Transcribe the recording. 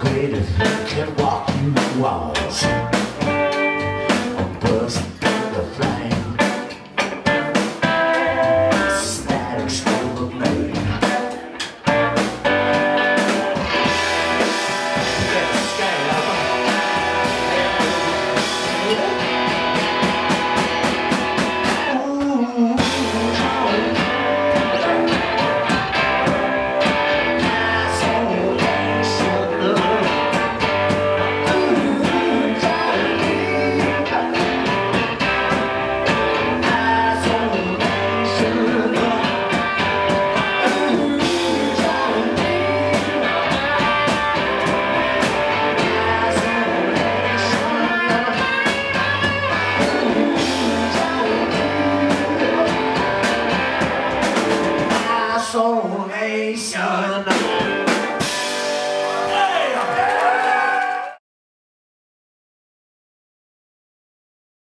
graders can walk through walls. Isolation.